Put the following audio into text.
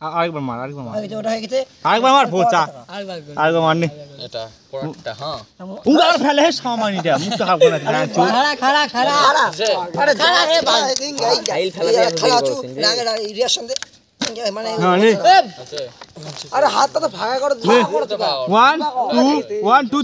আরেকবার মার আরেকবার মার। ওটা হয়ে গেছে। আরেকবার মার ভোচা। আরেকবার মার নি এটা পরেরটা হ্যাঁ। উঙ্গার ফেলে হে সামানিটা মুখ তো খাব না খাড়া খাড়া খাড়া। খাড়া আরে খাড়া হে ভাই। টাইল ফেলা দিয়ে খাড়া চু মানে, না রাগে রিয়াকশন দে মানে আরে হাতটা তো ভাগা করে ভাগা করে তো ওয়ান টু ওয়ান টু